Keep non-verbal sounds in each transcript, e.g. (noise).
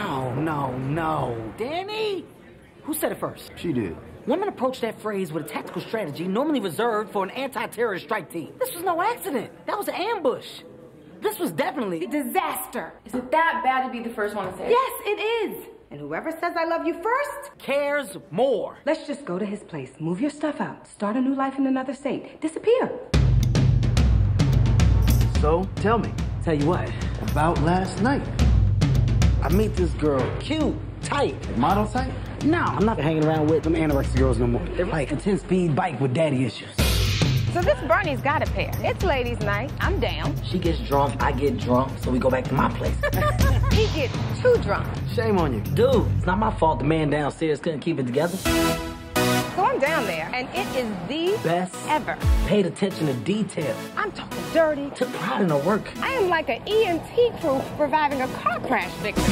No, no, no. Danny? Who said it first? She did. Women approach that phrase with a tactical strategy normally reserved for an anti-terrorist strike team. This was no accident. That was an ambush. This was definitely A disaster. Is it that bad to be the first one to say it? Yes, it is. And whoever says I love you first, cares more. let's just go to his place, move your stuff out, start a new life in another state, disappear. So, tell me, Tell you what, about last night. I meet this girl, cute, tight. Model type? No, I'm not hanging around with them anorexic girls no more. They're like a 10-speed bike with daddy issues. So this Bernie's got a pair. It's ladies' night. I'm down. She gets drunk, I get drunk, so we go back to my place. (laughs) He gets too drunk. Shame on you. Dude, it's not my fault the man downstairs couldn't keep it together. So I'm down there, and it is the Best ever. paid attention to detail. I'm talking dirty. Took pride in her work. I am like an EMT crew reviving a car crash victim.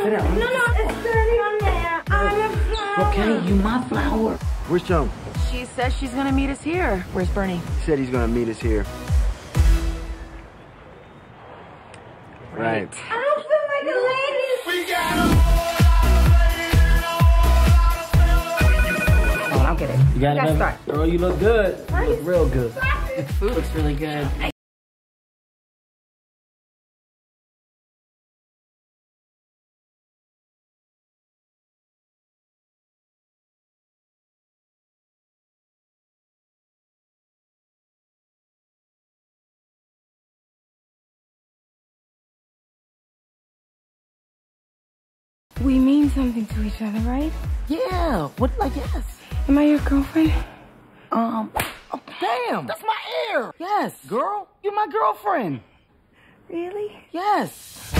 Sit down. No, no, it's dirty on there. I'm a Okay, you my flower. Where's Joan? She says she's gonna meet us here. Where's Bernie? He said he's gonna meet us here. Right. I You got it, Gotta baby? Girl, you look good. You look real good. The food (laughs) looks really good. We mean something to each other, right? Yeah. What? Like yes. Am I your girlfriend? Um. Oh, damn. That's my ear. Yes, girl. you're my girlfriend. Really? Yes.